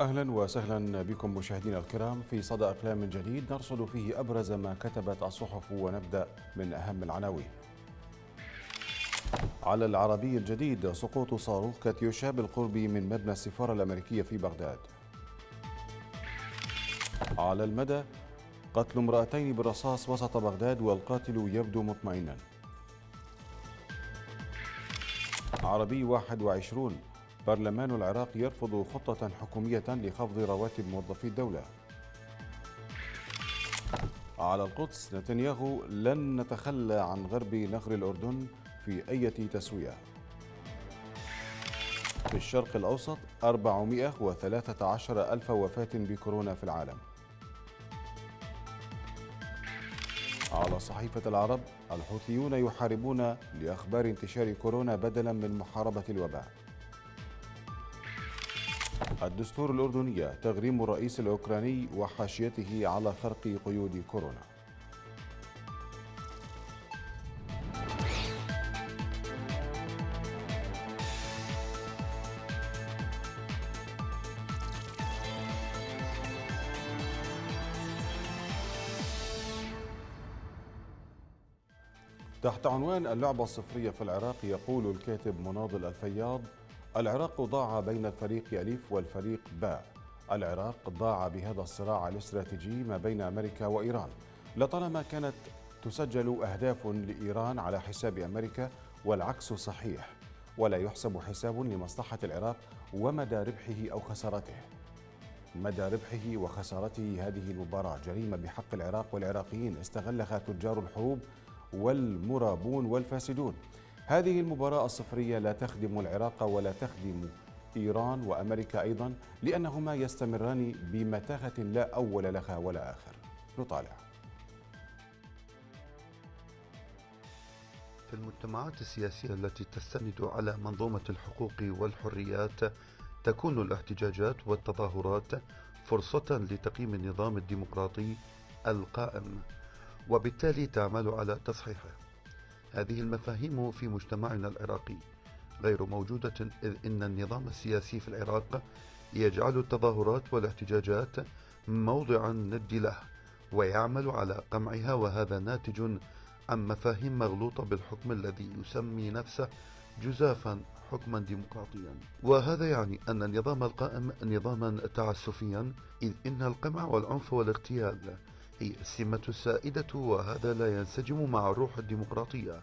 أهلا وسهلا بكم مشاهدينا الكرام في صدى أقلام جديد نرصد فيه أبرز ما كتبت الصحف ونبدأ من أهم العناوين. على العربي الجديد سقوط صاروخ كاتيوشا بالقرب من مبنى السفارة الأمريكية في بغداد. على المدى قتل امرأتين بالرصاص وسط بغداد والقاتل يبدو مطمئنا. عربي 21 برلمان العراق يرفض خطة حكومية لخفض رواتب موظفي الدولة. على القدس نتنياهو لن نتخلى عن غرب نهر الأردن في أي تسوية. في الشرق الأوسط 413 ألف وفاة بكورونا في العالم. على صحيفة العرب الحوثيون يحاربون لأخبار انتشار كورونا بدلا من محاربة الوباء. الدستور الأردني تغريم الرئيس الأوكراني وحاشيته على خرق قيود كورونا. تحت عنوان اللعبة الصفرية في العراق يقول الكاتب مناضل الفياض العراق ضاع بين الفريق أليف والفريق باء العراق ضاع بهذا الصراع الاستراتيجي ما بين أمريكا وإيران. لطالما كانت تسجل أهداف لإيران على حساب أمريكا والعكس صحيح. ولا يحسب حساب لمصلحة العراق ومدى ربحه أو خسارته. مدى ربحه وخسارته هذه المباراة جريمة بحق العراق والعراقيين استغلها تجار الحروب والمرابون والفاسدون. هذه المباراة الصفرية لا تخدم العراق ولا تخدم إيران وأمريكا أيضا لأنهما يستمران بمتاهة لا أول لها ولا آخر. نطالع. في المجتمعات السياسية التي تستند على منظومة الحقوق والحريات تكون الاحتجاجات والتظاهرات فرصة لتقييم النظام الديمقراطي القائم وبالتالي تعمل على تصحيحه. هذه المفاهيم في مجتمعنا العراقي غير موجودة إذ إن النظام السياسي في العراق يجعل التظاهرات والاحتجاجات موضع الند له ويعمل على قمعها وهذا ناتج عن مفاهيم مغلوطة بالحكم الذي يسمي نفسه جزافا حكما ديمقراطيا. وهذا يعني أن النظام القائم نظاما تعسفيا إذ إن القمع والعنف والاغتيال هي السمة السائدة وهذا لا ينسجم مع الروح الديمقراطية.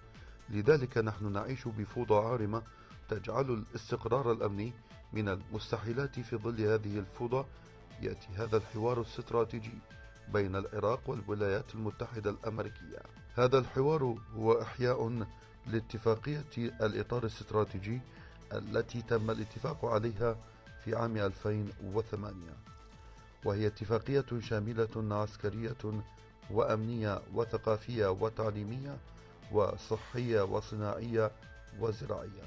لذلك نحن نعيش بفوضى عارمة تجعل الاستقرار الأمني من المستحيلات في ظل هذه الفوضى. يأتي هذا الحوار الاستراتيجي بين العراق والولايات المتحدة الأمريكية. هذا الحوار هو إحياء لاتفاقية الإطار الاستراتيجي التي تم الاتفاق عليها في عام 2008 وهي اتفاقية شاملة عسكرية وأمنية وثقافية وتعليمية وصحية وصناعية وزراعية.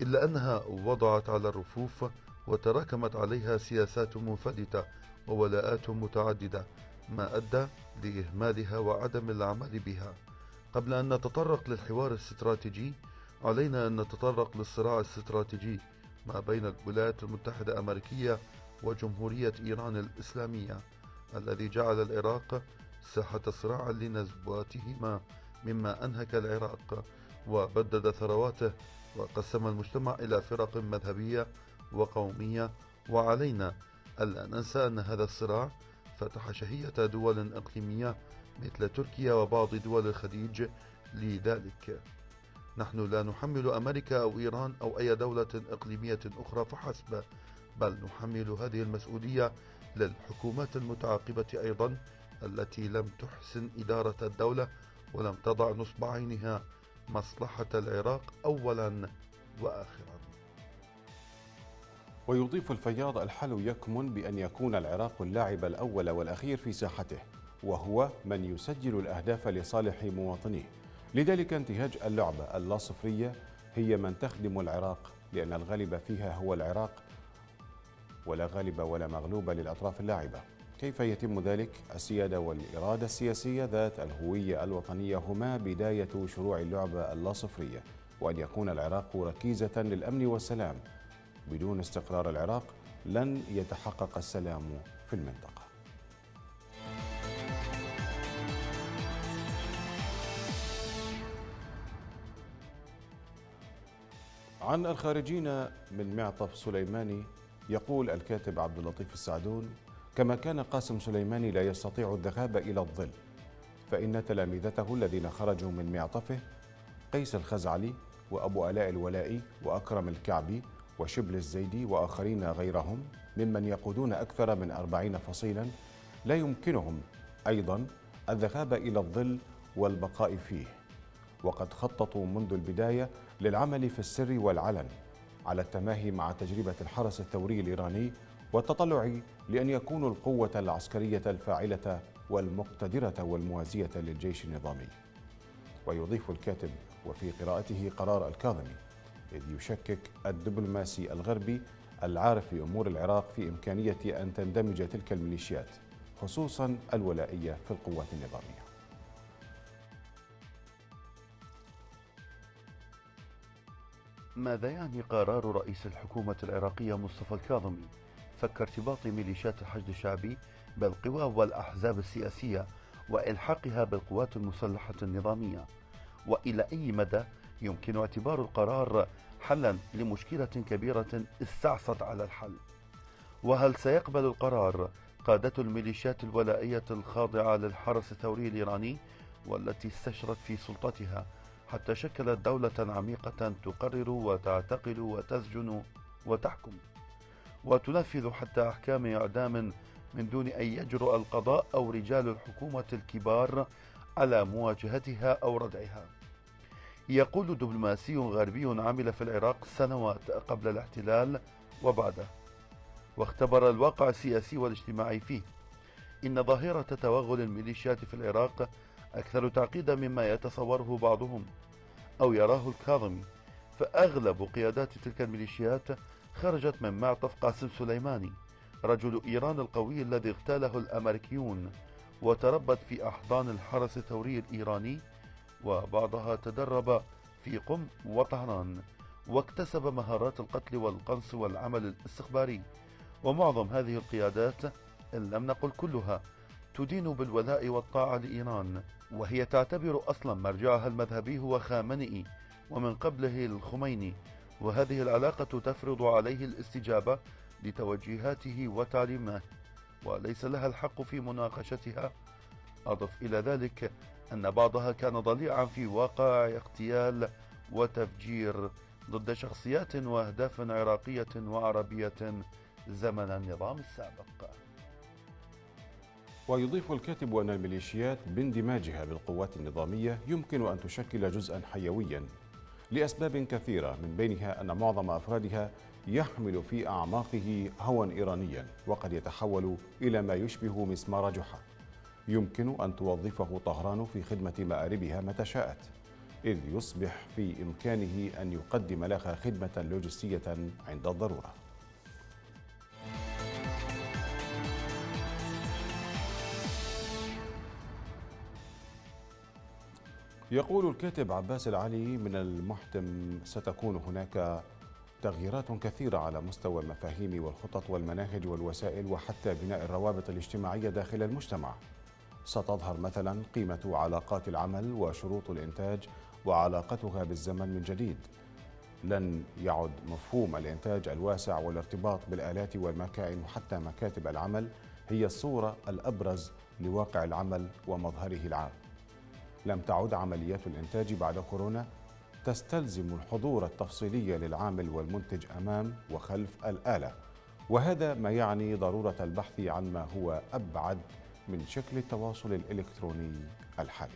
إلا أنها وضعت على الرفوف وتراكمت عليها سياسات منفلتة وولاءات متعددة ما أدى لإهمالها وعدم العمل بها. قبل أن نتطرق للحوار الاستراتيجي علينا أن نتطرق للصراع الاستراتيجي ما بين الولايات المتحدة الأمريكية وجمهورية إيران الإسلامية الذي جعل العراق ساحة صراع لنزواتهما مما أنهك العراق وبدد ثرواته وقسم المجتمع إلى فرق مذهبية وقومية وعلينا ألا ننسى أن هذا الصراع فتح شهية دول إقليمية مثل تركيا وبعض دول الخليج لذلك. نحن لا نحمل أمريكا أو إيران أو أي دولة إقليمية أخرى فحسب بل نحمل هذه المسؤولية للحكومات المتعاقبة أيضا التي لم تحسن إدارة الدولة ولم تضع نصب عينها مصلحة العراق أولا وآخرا. ويضيف الفياض الحل يكمن بأن يكون العراق اللاعب الأول والأخير في ساحته وهو من يسجل الأهداف لصالح مواطنيه. لذلك انتهاج اللعبة اللا صفرية هي من تخدم العراق لأن الغالب فيها هو العراق ولا غالب ولا مغلوب للأطراف اللاعبة. كيف يتم ذلك؟ السيادة والإرادة السياسية ذات الهوية الوطنية هما بداية شروع اللعبة اللاصفرية وأن يكون العراق ركيزة للأمن والسلام. بدون استقرار العراق لن يتحقق السلام في المنطقة. عن الخارجين من معطف سليماني يقول الكاتب عبد اللطيف السعدون كما كان قاسم سليماني لا يستطيع الذهاب إلى الظل فإن تلامذته الذين خرجوا من معطفه قيس الخزعلي وأبو ألاء الولائي وأكرم الكعبي وشبل الزيدي وآخرين غيرهم ممن يقودون أكثر من أربعين فصيلا لا يمكنهم أيضا الذهاب إلى الظل والبقاء فيه وقد خططوا منذ البداية للعمل في السر والعلن على التماهي مع تجربة الحرس الثوري الإيراني والتطلع لأن يكونوا القوة العسكرية الفاعلة والمقتدرة والموازية للجيش النظامي. ويضيف الكاتب وفي قراءته قرار الكاظمي إذ يشكك الدبلوماسي الغربي العارف في أمور العراق في إمكانية أن تندمج تلك الميليشيات خصوصا الولائية في القوات النظامية. ماذا يعني قرار رئيس الحكومة العراقية مصطفى الكاظمي فك ارتباط ميليشيات الحشد الشعبي بالقوى والأحزاب السياسية وإلحاقها بالقوات المسلحة النظامية. وإلى أي مدى يمكن اعتبار القرار حلا لمشكلة كبيرة استعصت على الحل؟ وهل سيقبل القرار قادة الميليشيات الولائية الخاضعة للحرس الثوري الإيراني والتي استشرت في سلطتها حتى شكلت دولة عميقة تقرر وتعتقل وتسجن وتحكم وتنفذ حتى أحكام إعدام من دون أن يجرؤ القضاء أو رجال الحكومة الكبار على مواجهتها أو ردعها. يقول دبلوماسي غربي عمل في العراق سنوات قبل الاحتلال وبعده. واختبر الواقع السياسي والاجتماعي فيه. إن ظاهرة توغل الميليشيات في العراق أكثر تعقيدا مما يتصوره بعضهم أو يراه الكاظمي. فأغلب قيادات تلك الميليشيات خرجت من معطف قاسم سليماني رجل إيران القوي الذي اغتاله الأمريكيون وتربت في أحضان الحرس الثوري الإيراني وبعضها تدرب في قم وطهران واكتسب مهارات القتل والقنص والعمل الاستخباري. ومعظم هذه القيادات إن لم نقل كلها تدين بالولاء والطاعة لإيران. وهي تعتبر أصلا مرجعها المذهبي هو خامنئي ومن قبله الخميني وهذه العلاقة تفرض عليه الاستجابة لتوجيهاته وتعليمه وليس لها الحق في مناقشتها. أضف إلى ذلك أن بعضها كان ضليعا في واقع اغتيال وتفجير ضد شخصيات وأهداف عراقية وعربية زمن النظام السابق. ويضيف الكاتب أن الميليشيات باندماجها بالقوات النظامية يمكن أن تشكل جزءا حيويا لأسباب كثيرة من بينها أن معظم أفرادها يحمل في أعماقه هوى إيرانيا وقد يتحول إلى ما يشبه مسمار جحا. يمكن أن توظفه طهران في خدمة مآربها متى شاءت إذ يصبح في إمكانه أن يقدم لها خدمة لوجستية عند الضرورة. يقول الكاتب عباس العلي من المحتم ستكون هناك تغييرات كثيرة على مستوى المفاهيم والخطط والمناهج والوسائل وحتى بناء الروابط الاجتماعية داخل المجتمع. ستظهر مثلا قيمة علاقات العمل وشروط الإنتاج وعلاقتها بالزمن من جديد. لن يعد مفهوم الإنتاج الواسع والارتباط بالآلات والمكائن وحتى مكاتب العمل هي الصورة الأبرز لواقع العمل ومظهره العام. لم تعد عمليات الإنتاج بعد كورونا تستلزم الحضور التفصيلي للعامل والمنتج أمام وخلف الآلة. وهذا ما يعني ضرورة البحث عن ما هو أبعد من شكل التواصل الإلكتروني الحالي.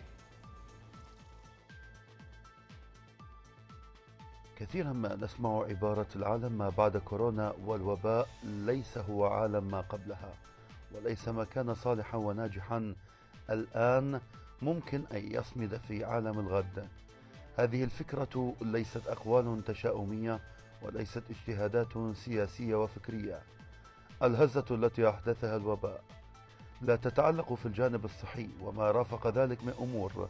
كثيرا ما نسمع عبارة العالم ما بعد كورونا والوباء ليس هو عالم ما قبلها وليس ما كان صالحا وناجحا. الآن ممكن أن يصمد في عالم الغد. هذه الفكرة ليست أقوال تشاؤمية وليست اجتهادات سياسية وفكرية. الهزة التي أحدثها الوباء لا تتعلق في الجانب الصحي وما رافق ذلك من أمور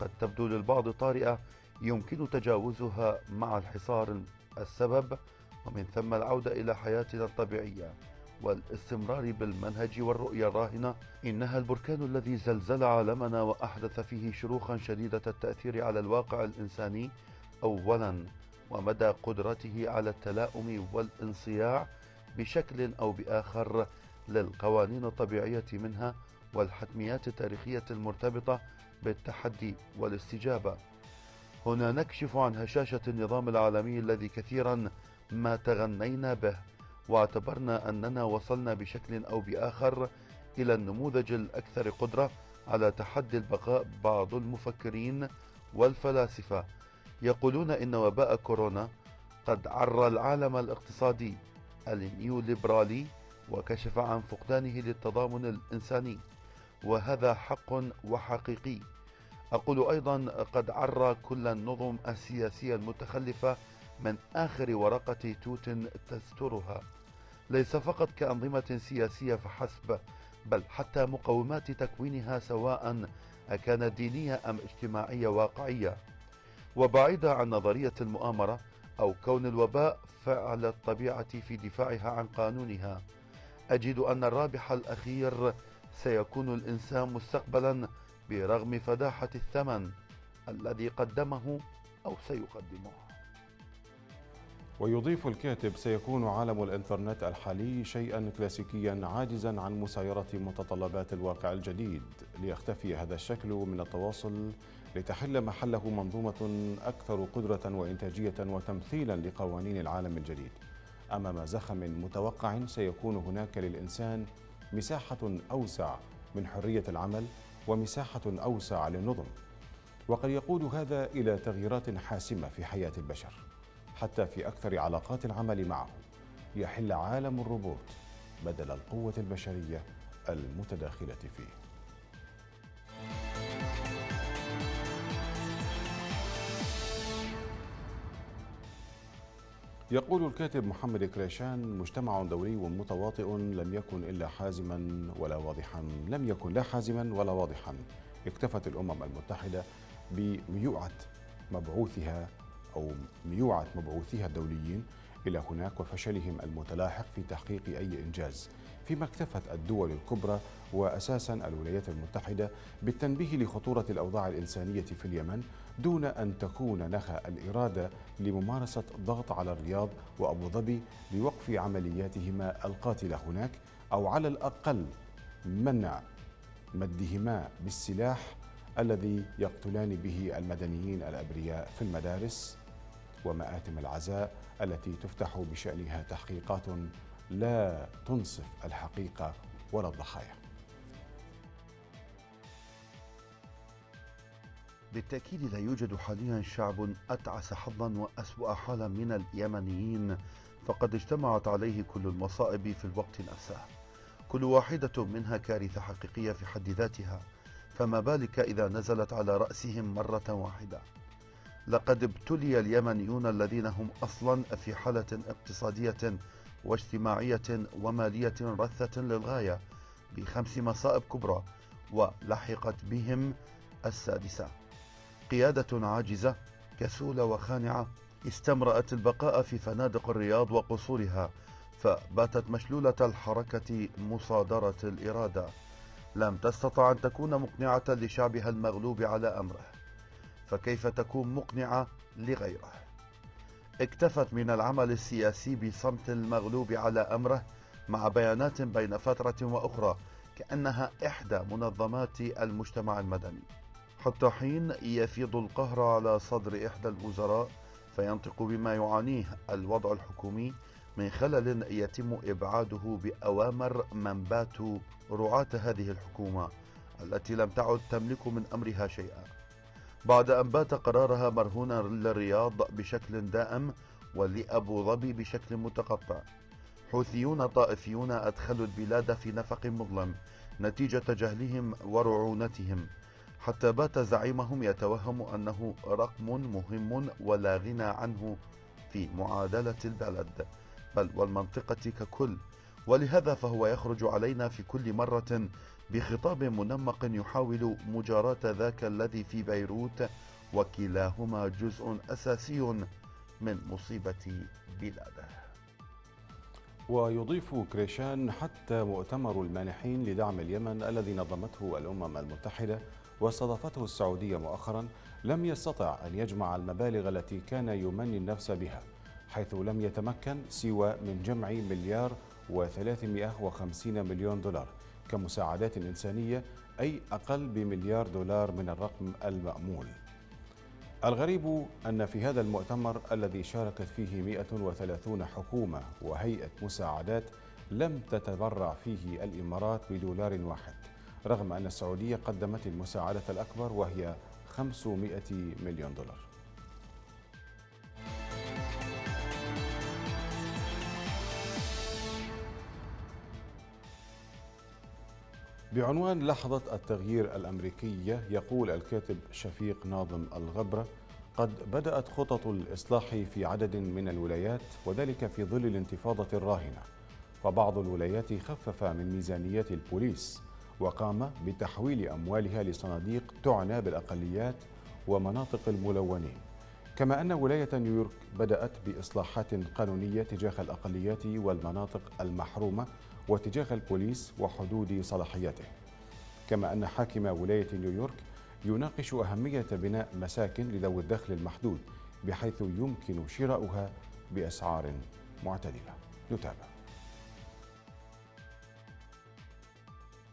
قد تبدو للبعض طارئة يمكن تجاوزها مع الحصار السبب ومن ثم العودة إلى حياتنا الطبيعية. والاستمرار بالمنهج والرؤية الراهنة إنها البركان الذي زلزل عالمنا وأحدث فيه شروخا شديدة التأثير على الواقع الإنساني أولا ومدى قدرته على التلاؤم والانصياع بشكل أو بآخر للقوانين الطبيعية منها والحتميات التاريخية المرتبطة بالتحدي والاستجابة. هنا نكشف عن هشاشة النظام العالمي الذي كثيرا ما تغنينا به. واعتبرنا أننا وصلنا بشكل أو بآخر إلى النموذج الأكثر قدرة على تحدي البقاء بعض المفكرين والفلاسفة. يقولون إن وباء كورونا قد عرى العالم الاقتصادي النيوليبرالي وكشف عن فقدانه للتضامن الإنساني وهذا حق وحقيقي. أقول أيضا قد عرى كل النظم السياسية المتخلفة من آخر ورقة توت تسترها. ليس فقط كأنظمة سياسية فحسب بل حتى مقومات تكوينها سواء أكانت دينية أم اجتماعية واقعية. وبعيدة عن نظرية المؤامرة أو كون الوباء فعل الطبيعة في دفاعها عن قانونها. أجد أن الرابح الأخير سيكون الإنسان مستقبلا برغم فداحة الثمن الذي قدمه أو سيقدمه. ويضيف الكاتب سيكون عالم الإنترنت الحالي شيئا كلاسيكيا عاجزا عن مسايرة متطلبات الواقع الجديد. ليختفي هذا الشكل من التواصل لتحل محله منظومة أكثر قدرة وإنتاجية وتمثيلا لقوانين العالم الجديد. أمام زخم متوقع سيكون هناك للإنسان مساحة أوسع من حرية العمل ومساحة أوسع للنظم. وقد يقود هذا إلى تغييرات حاسمة في حياة البشر. حتى في أكثر علاقات العمل معه. يحل عالم الروبوت بدل القوة البشرية المتداخلة فيه. يقول الكاتب محمد كريشان مجتمع دولي متواطئ لم يكن إلا حازما ولا واضحا. لم يكن لا حازما ولا واضحا. اكتفت الأمم المتحدة بميوعة مبعوثها أو ميوعة مبعوثيها الدوليين إلى هناك وفشلهم المتلاحق في تحقيق أي إنجاز فيما اكتفت الدول الكبرى وأساسا الولايات المتحدة بالتنبيه لخطورة الأوضاع الإنسانية في اليمن دون أن تكون لها الإرادة لممارسة ضغط على الرياض وأبو ظبي لوقف عملياتهما القاتلة هناك أو على الأقل منع مدهما بالسلاح الذي يقتلان به المدنيين الأبرياء في المدارس. ومآتم العزاء التي تفتح بشأنها تحقيقات لا تنصف الحقيقة ولا الضحايا. بالتأكيد لا يوجد حاليا شعب أتعس حظا وأسوأ حالا من اليمنيين فقد اجتمعت عليه كل المصائب في الوقت نفسه. كل واحدة منها كارثة حقيقية في حد ذاتها فما بالك إذا نزلت على رأسهم مرة واحدة. لقد ابتلي اليمنيون الذين هم أصلا في حالة اقتصادية واجتماعية ومالية رثة للغاية بخمس مصائب كبرى ولحقت بهم السادسة. قيادة عاجزة كسولة وخانعة استمرأت البقاء في فنادق الرياض وقصورها فباتت مشلولة الحركة مصادرة الإرادة. لم تستطع أن تكون مقنعة لشعبها المغلوب على أمره. فكيف تكون مقنعة لغيره؟ اكتفت من العمل السياسي بصمت المغلوب على أمره مع بيانات بين فترة وأخرى كأنها إحدى منظمات المجتمع المدني. حتى حين يفيض القهر على صدر إحدى الوزراء فينطق بما يعانيه الوضع الحكومي من خلل يتم إبعاده بأوامر من باتوا رعاة هذه الحكومة التي لم تعد تملك من أمرها شيئا. بعد أن بات قرارها مرهونا للرياض بشكل دائم ولأبو ظبي بشكل متقطع. حوثيون طائفيون أدخلوا البلاد في نفق مظلم نتيجة جهلهم ورعونتهم. حتى بات زعيمهم يتوهم أنه رقم مهم ولا غنى عنه في معادلة البلد بل والمنطقة ككل. ولهذا فهو يخرج علينا في كل مرة بخطاب منمق يحاول مجاراة ذاك الذي في بيروت وكلاهما جزء أساسي من مصيبة بلاده ويضيف كريشان حتى مؤتمر المانحين لدعم اليمن الذي نظمته الأمم المتحدة واستضافته السعودية مؤخرا لم يستطع أن يجمع المبالغ التي كان يمني النفس بها حيث لم يتمكن سوى من جمع مليار و350 مليون دولار. كمساعدات إنسانية أي أقل بمليار دولار من الرقم المأمول. الغريب أن في هذا المؤتمر الذي شاركت فيه 130 حكومة وهيئة مساعدات لم تتبرع فيه الإمارات بدولار واحد رغم أن السعودية قدمت المساعدة الأكبر وهي 500 مليون دولار. بعنوان لحظة التغيير الأمريكية يقول الكاتب شفيق ناظم الغبرة قد بدأت خطط الإصلاح في عدد من الولايات وذلك في ظل الانتفاضة الراهنة. فبعض الولايات خفف من ميزانيات البوليس وقام بتحويل أموالها لصناديق تعنى بالأقليات ومناطق الملونين. كما أن ولاية نيويورك بدأت بإصلاحات قانونية تجاه الأقليات والمناطق المحرومة وتجاه البوليس وحدود صلاحياته كما أن حاكم ولاية نيويورك يناقش أهمية بناء مساكن لذوي الدخل المحدود بحيث يمكن شراؤها بأسعار معتدلة. نتابع.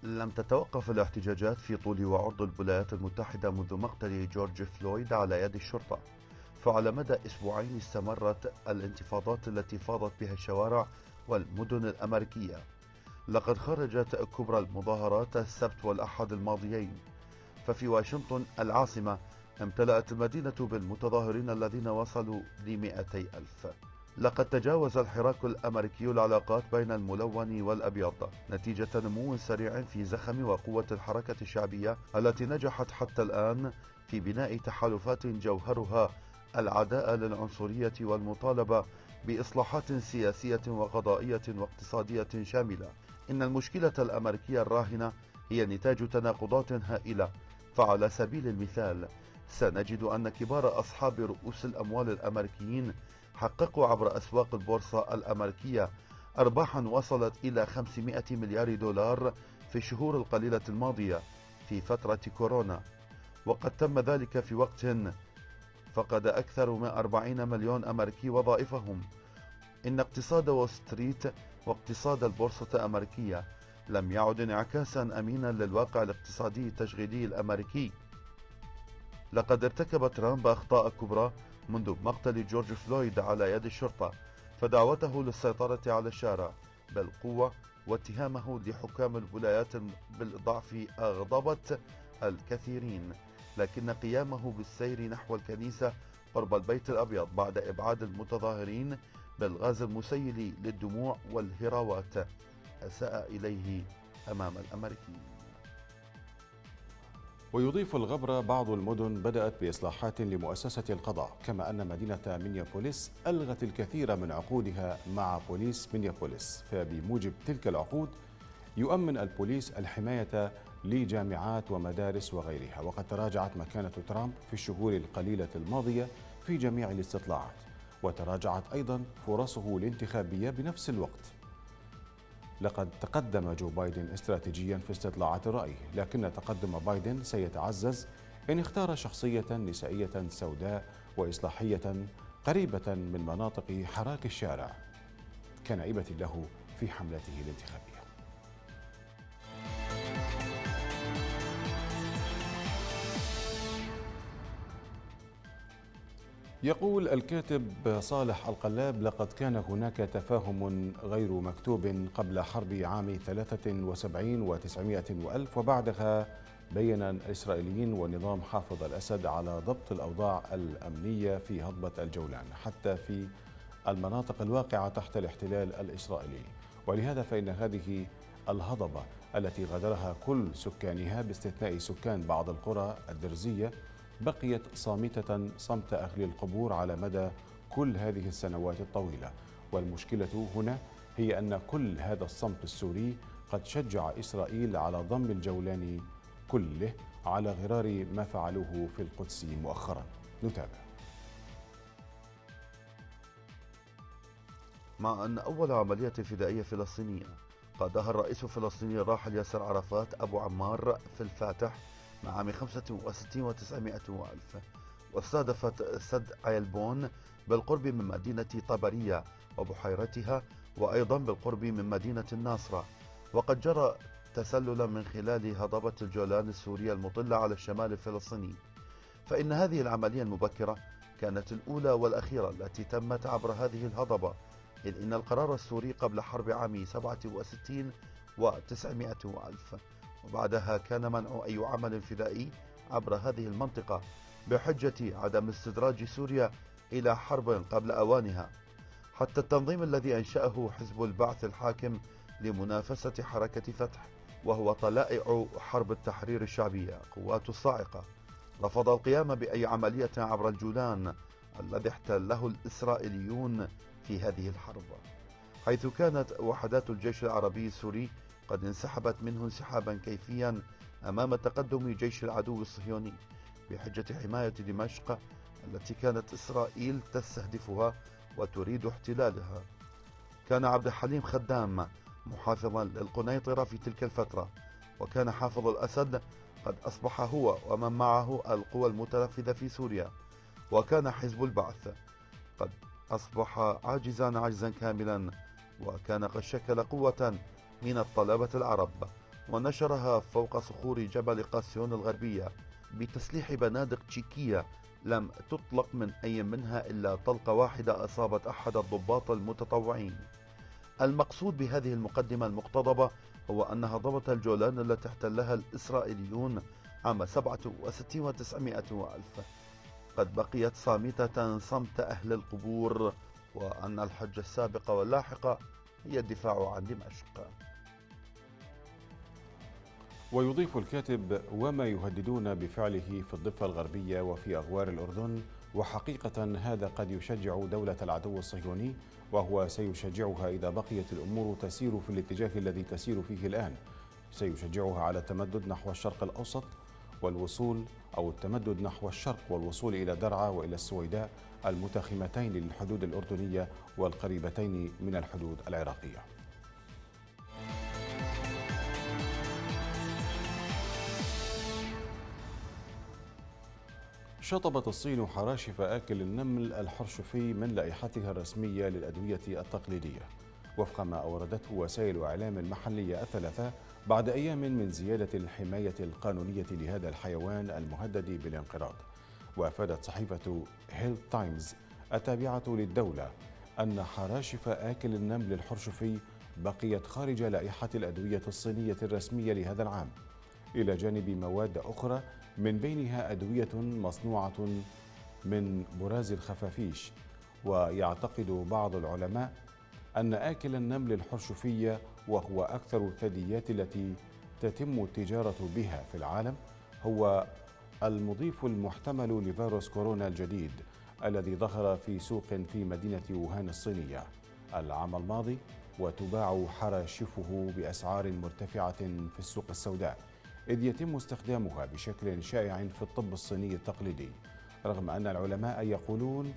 لم تتوقف الاحتجاجات في طول وعرض الولايات المتحدة منذ مقتل جورج فلويد على يد الشرطة. فعلى مدى أسبوعين استمرت الانتفاضات التي فاضت بها الشوارع والمدن الأمريكية. لقد خرجت كبرى المظاهرات السبت والأحد الماضيين. ففي واشنطن العاصمة امتلأت المدينة بالمتظاهرين الذين وصلوا لمئتي ألف. لقد تجاوز الحراك الأمريكي العلاقات بين الملون والأبيض نتيجة نمو سريع في زخم وقوة الحركة الشعبية التي نجحت حتى الآن في بناء تحالفات جوهرها العداء للعنصرية والمطالبة بإصلاحات سياسية وقضائية واقتصادية شاملة. إن المشكلة الأمريكية الراهنة هي نتاج تناقضات هائلة. فعلى سبيل المثال سنجد أن كبار أصحاب رؤوس الأموال الأمريكيين حققوا عبر أسواق البورصة الأمريكية أرباحا وصلت إلى 500 مليار دولار في الشهور القليلة الماضية في فترة كورونا. وقد تم ذلك في وقت فقد أكثر من 40 مليون أمريكي وظائفهم. إن اقتصاد وول ستريت واقتصاد البورصة الأمريكية. لم يعد انعكاسا أمينا للواقع الاقتصادي التشغيلي الأمريكي. لقد ارتكب ترامب أخطاء كبرى منذ مقتل جورج فلويد على يد الشرطة فدعوته للسيطرة على الشارع بالقوة واتهامه لحكام الولايات بالضعف أغضبت الكثيرين. لكن قيامه بالسير نحو الكنيسة قرب البيت الأبيض بعد إبعاد المتظاهرين بالغاز المسيل للدموع والهراوات. أساء إليه أمام الأمريكيين. ويضيف الغبرة بعض المدن بدأت بإصلاحات لمؤسسة القضاء كما أن مدينة مينيابوليس ألغت الكثير من عقودها مع بوليس مينيابوليس. فبموجب تلك العقود يؤمن البوليس الحماية لجامعات ومدارس وغيرها. وقد تراجعت مكانة ترامب في الشهور القليلة الماضية في جميع الاستطلاعات. وتراجعت أيضا فرصه الانتخابية بنفس الوقت. لقد تقدم جو بايدن استراتيجيا في استطلاعات الرأي لكن تقدم بايدن سيتعزز إن اختار شخصية نسائية سوداء وإصلاحية قريبة من مناطق حراك الشارع كنائبة له في حملته الانتخابية. يقول الكاتب صالح القلاب لقد كان هناك تفاهم غير مكتوب قبل حرب عام 73 و900 وألف وبعدها بين الإسرائيليين ونظام حافظ الأسد على ضبط الأوضاع الأمنية في هضبة الجولان حتى في المناطق الواقعة تحت الاحتلال الإسرائيلي. ولهذا فإن هذه الهضبة التي غادرها كل سكانها باستثناء سكان بعض القرى الدرزية بقيت صامتة صمت أهل القبور على مدى كل هذه السنوات الطويلة. والمشكلة هنا هي أن كل هذا الصمت السوري قد شجع إسرائيل على ضم الجولان كله على غرار ما فعلوه في القدس مؤخرا. نتابع. مع أن أول عملية فدائية فلسطينية قادها الرئيس الفلسطيني الراحل ياسر عرفات أبو عمار في الفاتح عام 65 و900 وألف. واستهدفت سد عيلبون بالقرب من مدينة طبرية وبحيرتها وأيضا بالقرب من مدينة الناصرة وقد جرى تسللا من خلال هضبة الجولان السورية المطلة على الشمال الفلسطيني فإن هذه العملية المبكرة كانت الأولى والأخيرة التي تمت عبر هذه الهضبة إذ إن القرار السوري قبل حرب عام 67 و900 وألف. وبعدها كان منع أي عمل فدائي عبر هذه المنطقة بحجة عدم استدراج سوريا إلى حرب قبل أوانها. حتى التنظيم الذي أنشأه حزب البعث الحاكم لمنافسة حركة فتح وهو طلائع حرب التحرير الشعبية قوات الصاعقة. رفض القيام بأي عملية عبر الجولان الذي احتله الإسرائيليون في هذه الحرب. حيث كانت وحدات الجيش العربي السوري قد انسحبت منه انسحابا كيفيا أمام تقدم جيش العدو الصهيوني بحجة حماية دمشق التي كانت إسرائيل تستهدفها وتريد احتلالها. كان عبد الحليم خدام محافظا للقنيطرة في تلك الفترة وكان حافظ الأسد قد أصبح هو ومن معه القوى المتنفذة في سوريا وكان حزب البعث قد أصبح عاجزا عجزا كاملا وكان قد شكل قوة من الطلبة العرب ونشرها فوق صخور جبل قاسيون الغربية بتسليح بنادق تشيكية لم تطلق من أي منها إلا طلقة واحدة أصابت أحد الضباط المتطوعين. المقصود بهذه المقدمة المقتضبة هو أن هضبة الجولان التي احتلها الإسرائيليون عام 67 و900 وألف. قد بقيت صامتة صمت أهل القبور وأن الحج السابق واللاحق هي الدفاع عن دمشق. ويضيف الكاتب وما يهددون بفعله في الضفة الغربية وفي أغوار الأردن وحقيقة هذا قد يشجع دولة العدو الصهيوني وهو سيشجعها إذا بقيت الأمور تسير في الاتجاه الذي تسير فيه الآن. سيشجعها على التمدد نحو الشرق الأوسط والوصول أو التمدد نحو الشرق والوصول إلى درعا وإلى السويداء المتخمتين للحدود الأردنية والقريبتين من الحدود العراقية. شطبت الصين حراشف آكل النمل الحرشفي من لائحتها الرسمية للأدوية التقليدية. وفق ما أوردته وسائل إعلام المحلية الثلاثة بعد أيام من زيادة الحماية القانونية لهذا الحيوان المهدد بالانقراض. وأفادت صحيفة هيل تايمز التابعة للدولة أن حراشف آكل النمل الحرشفي بقيت خارج لائحة الأدوية الصينية الرسمية لهذا العام. إلى جانب مواد أخرى من بينها أدوية مصنوعة من براز الخفافيش ويعتقد بعض العلماء أن آكل النمل الحرشفية وهو أكثر الثدييات التي تتم التجارة بها في العالم هو المضيف المحتمل لفيروس كورونا الجديد الذي ظهر في سوق في مدينة ووهان الصينية. العام الماضي وتباع حراشفه بأسعار مرتفعة في السوق السوداء. إذ يتم استخدامها بشكل شائع في الطب الصيني التقليدي رغم أن العلماء يقولون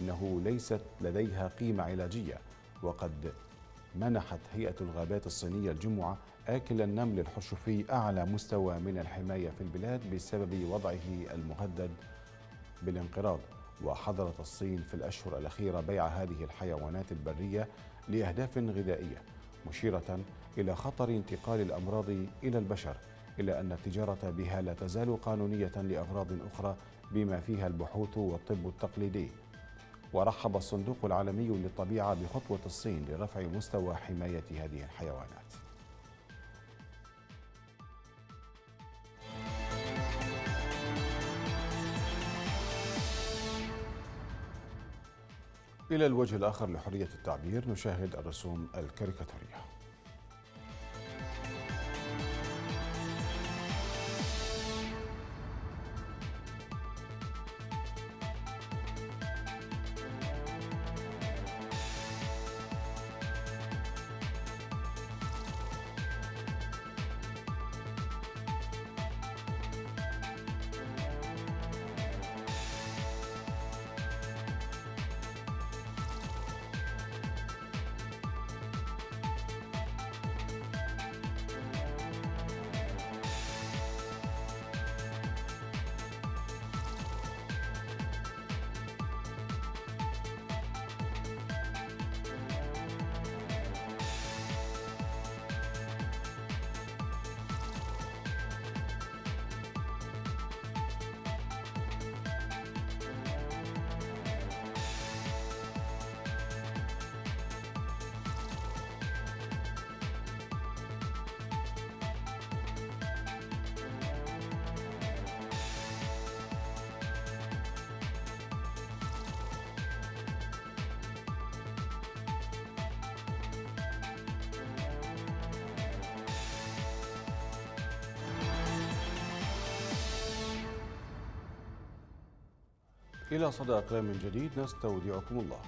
إنه ليست لديها قيمة علاجية وقد منحت هيئة الغابات الصينية الجمعة آكل النمل الحشفي أعلى مستوى من الحماية في البلاد بسبب وضعه المهدد بالانقراض. وحظرت الصين في الأشهر الأخيرة بيع هذه الحيوانات البرية لأهداف غذائية مشيرة إلى خطر انتقال الأمراض إلى البشر. إلا أن التجارة بها لا تزال قانونية لأغراض أخرى بما فيها البحوث والطب التقليدي. ورحب الصندوق العالمي للطبيعة بخطوة الصين لرفع مستوى حماية هذه الحيوانات. إلى الوجه الآخر لحرية التعبير نشاهد الرسوم الكاريكاتورية. إلى صدى أقلام جديد نستودعكم الله.